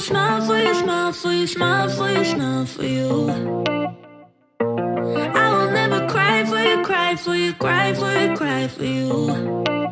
smile for you, smile for you, smile for you, smile for you. I will never cry for you, cry for you, cry for you, cry for you.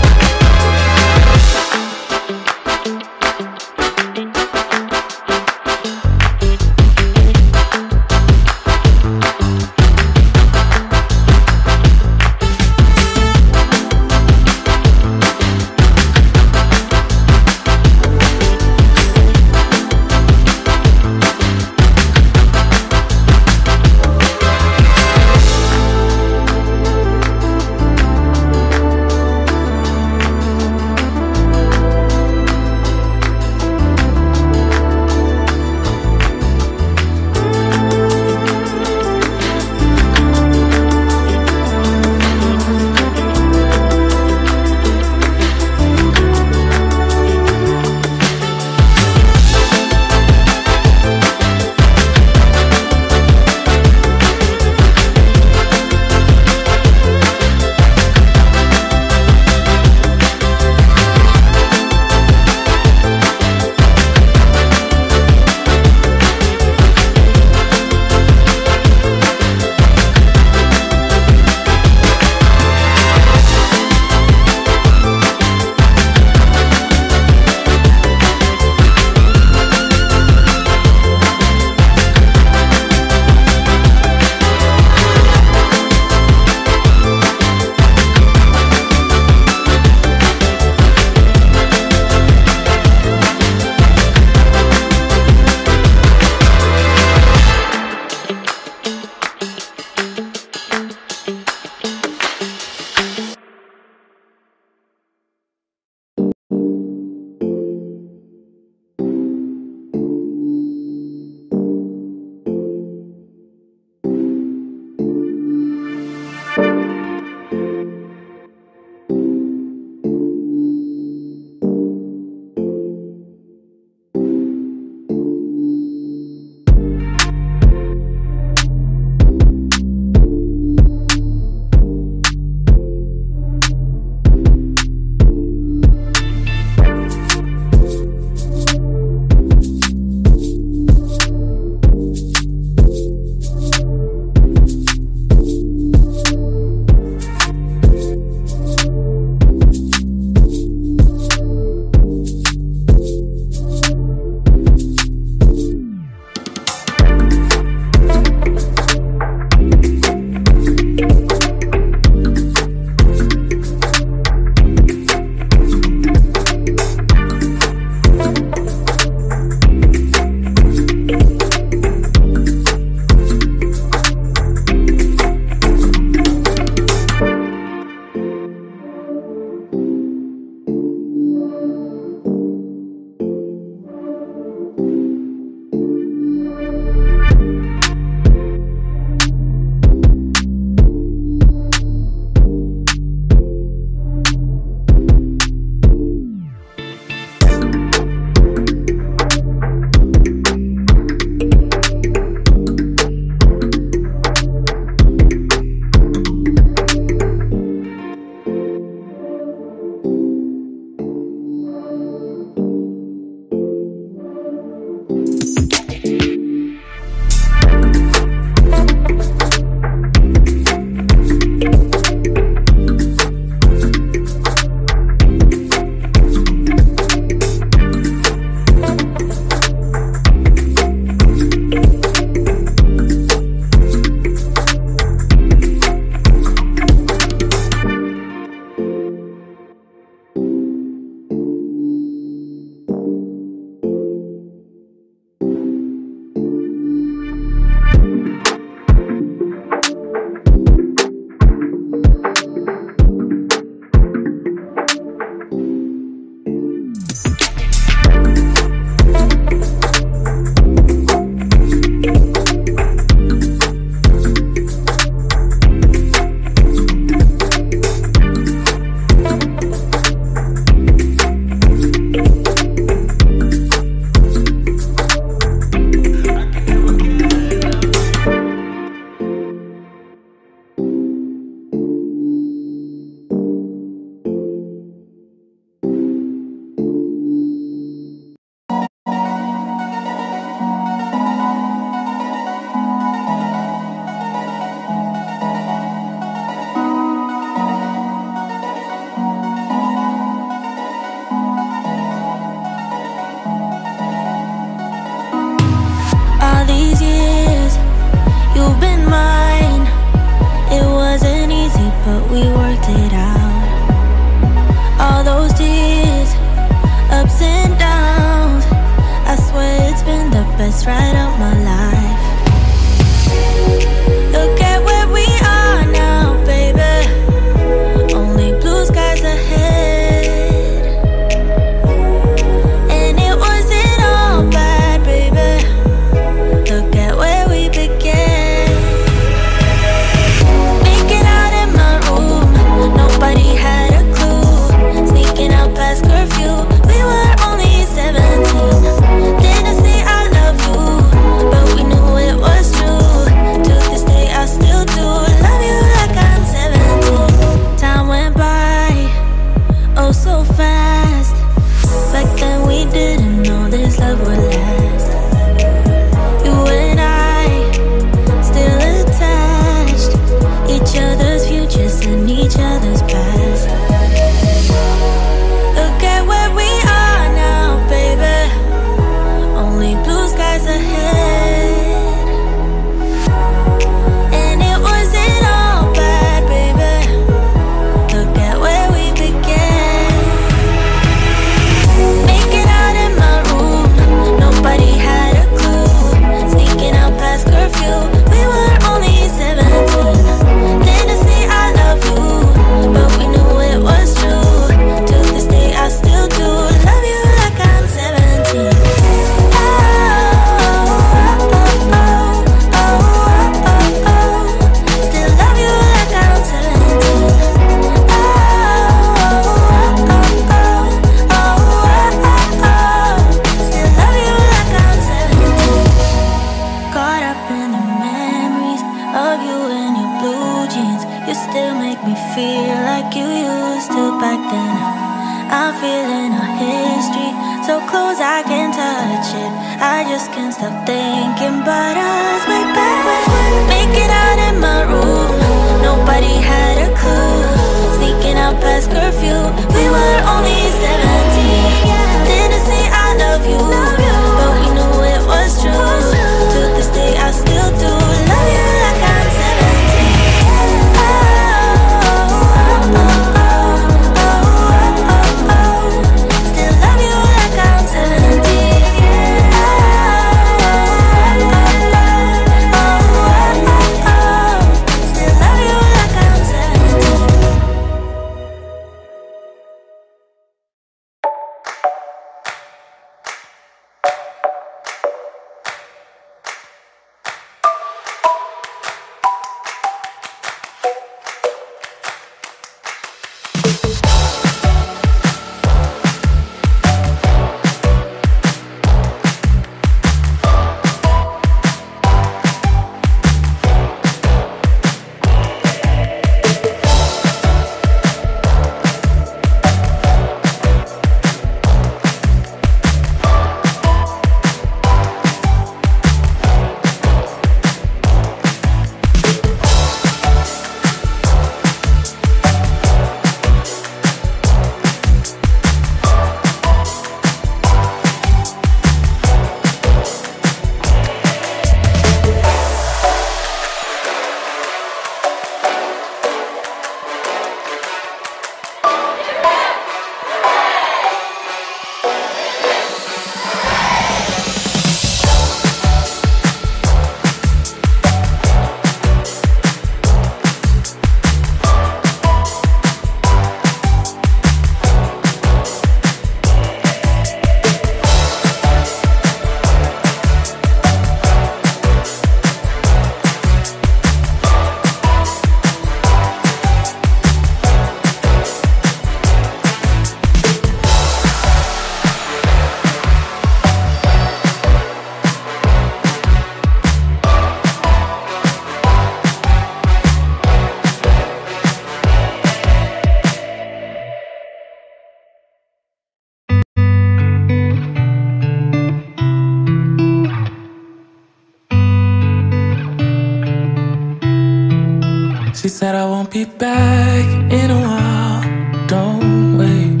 Won't be back in a while. Don't wait.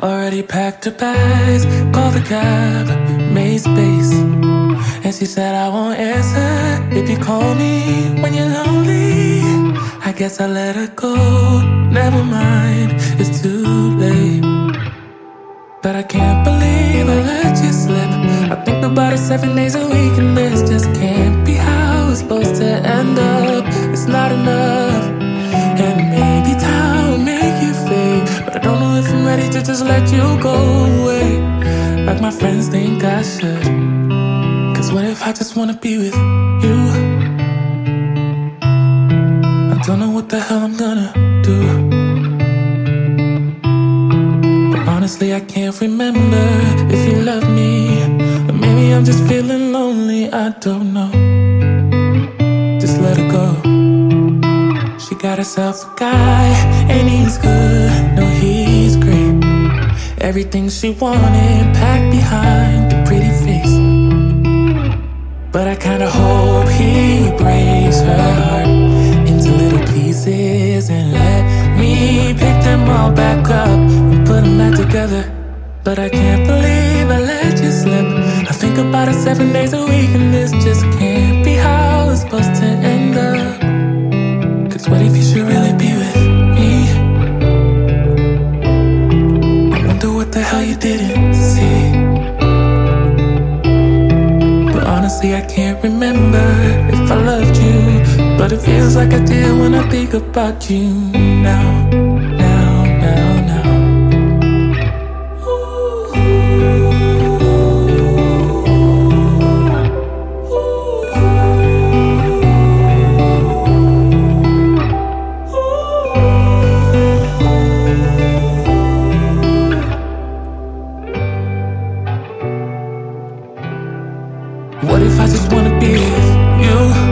Already packed her bags, called the cab, made space. And she said I won't answer if you call me when you're lonely. I guess I let her go. Never mind, it's too late. But I can't believe I let you slip. I think about it seven days a week, and this just can't be how it's supposed to end up. It's not enough. Ready to just let you go away. Like my friends think I should. Cause what if I just wanna be with you? I don't know what the hell I'm gonna do. But honestly, I can't remember if you love me. Or maybe I'm just feeling lonely, I don't know. Just let her go. She got herself a guy, and he's good. No. Everything she wanted packed behind the pretty face. But I kinda hope he breaks her heart into little pieces and let me pick them all back up and put them back together. But I can't believe I let you slip. I think about it seven days a week, and this just can't remember if I loved you. But it feels like I did when I think about you now, What if I just wanna be with you?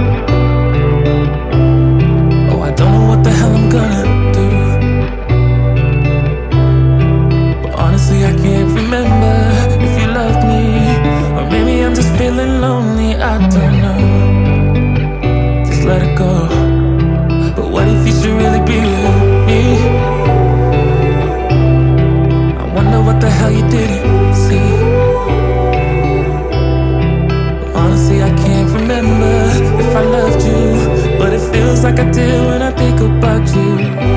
Like I did when I think about you